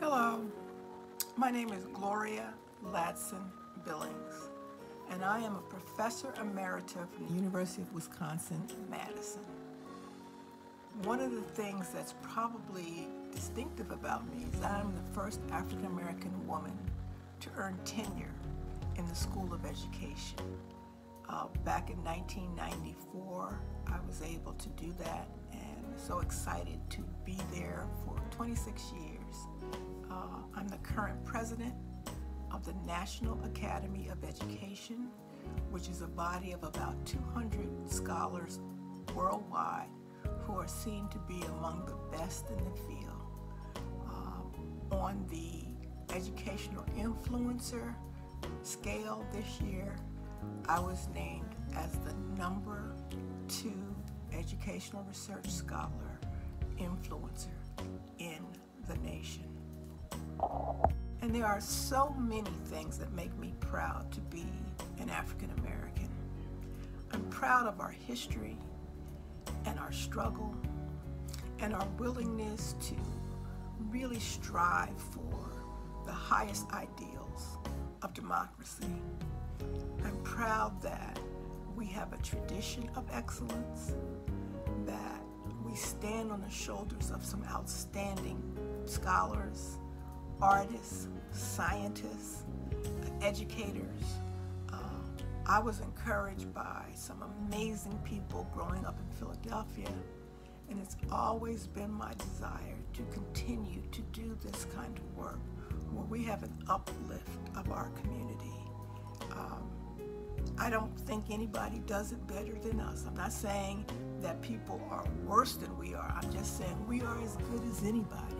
Hello, my name is Gloria Ladson Billings, and I am a professor emerita from the University of Wisconsin Madison. One of the things that's probably distinctive about me is that I'm the first African American woman to earn tenure in the School of Education. Uh, back in 1994, I was able to do that so excited to be there for 26 years. Uh, I'm the current president of the National Academy of Education, which is a body of about 200 scholars worldwide who are seen to be among the best in the field. Uh, on the educational influencer scale this year, I was named as the number educational research scholar influencer in the nation. And there are so many things that make me proud to be an African American. I'm proud of our history and our struggle and our willingness to really strive for the highest ideals of democracy. I'm proud that we have a tradition of excellence, we stand on the shoulders of some outstanding scholars, artists, scientists, educators. Uh, I was encouraged by some amazing people growing up in Philadelphia, and it's always been my desire to continue to do this kind of work where we have an uplift of our community. Um, I don't think anybody does it better than us. I'm not saying that people are worse than we are. I'm just saying we are as good as anybody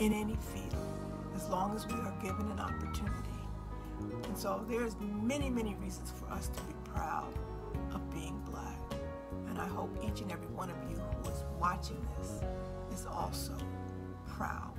in any field as long as we are given an opportunity. And so there's many, many reasons for us to be proud of being black. And I hope each and every one of you who is watching this is also proud.